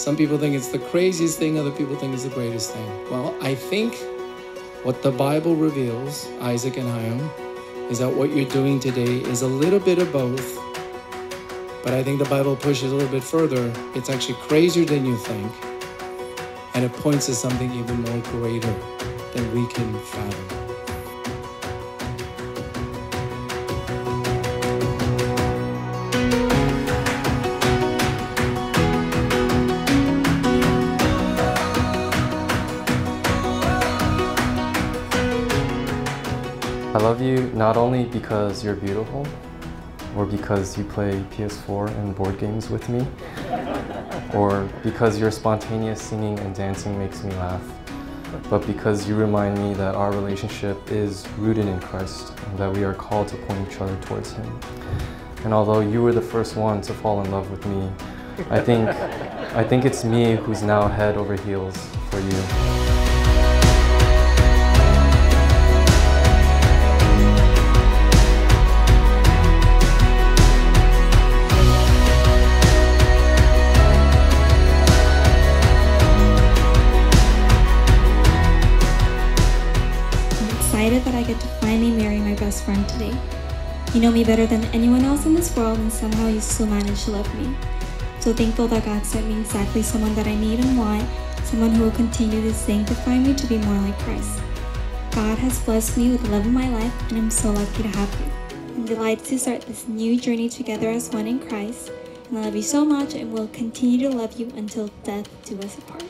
Some people think it's the craziest thing, other people think it's the greatest thing. Well, I think what the Bible reveals, Isaac and Hayong, is that what you're doing today is a little bit of both. But I think the Bible pushes a little bit further. It's actually crazier than you think. And it points to something even more greater than we can fathom. I love you not only because you're beautiful, or because you play PS4 and board games with me, or because your spontaneous singing and dancing makes me laugh, but because you remind me that our relationship is rooted in Christ and that we are called to point each other towards Him. And although you were the first one to fall in love with me, I think, I think it's me who's now head over heels for you. Excited that I get to finally marry my best friend today. You know me better than anyone else in this world and somehow you still manage to love me. So thankful that God sent me exactly someone that I need and want, someone who will continue to sanctify me to be more like Christ. God has blessed me with the love of my life and I'm so lucky to have you. I'm delighted to start this new journey together as one in Christ. And I love you so much and will continue to love you until death do us apart.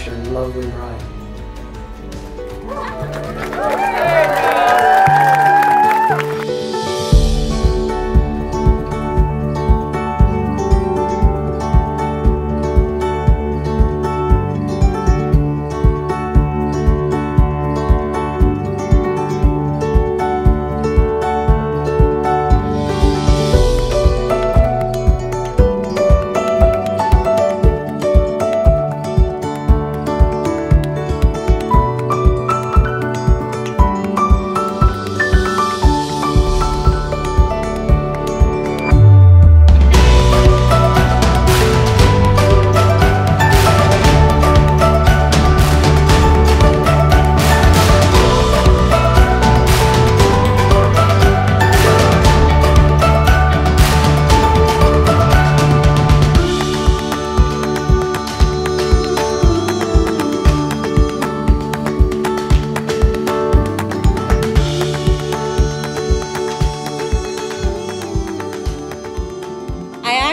Kiss your lovely bride.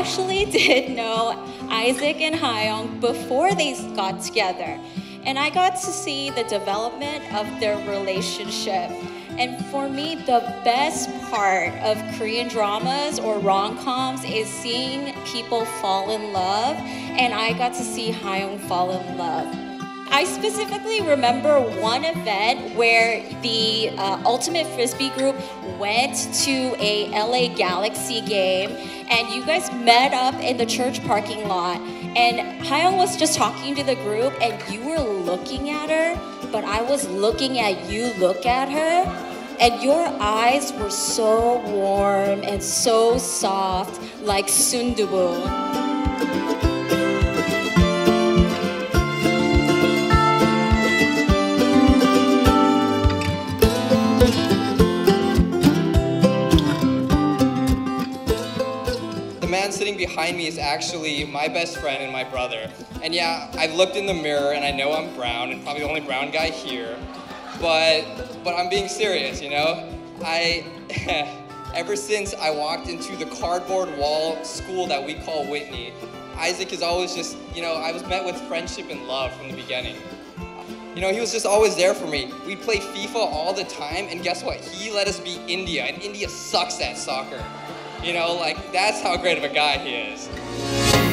Actually did know Isaac and Hayong before they got together, and I got to see the development of their relationship. And for me, the best part of Korean dramas or rom coms is seeing people fall in love, and I got to see Hayong fall in love. I specifically remember one event where the uh, Ultimate Frisbee group went to a LA Galaxy game and you guys met up in the church parking lot. And Hayong was just talking to the group and you were looking at her, but I was looking at you look at her. And your eyes were so warm and so soft, like sundubu. Behind me is actually my best friend and my brother. And yeah, I've looked in the mirror and I know I'm brown and probably the only brown guy here. But but I'm being serious, you know? I ever since I walked into the cardboard wall school that we call Whitney, Isaac is always just, you know, I was met with friendship and love from the beginning. You know, he was just always there for me. We'd play FIFA all the time, and guess what? He let us beat India, and India sucks at soccer. You know, like, that's how great of a guy he is.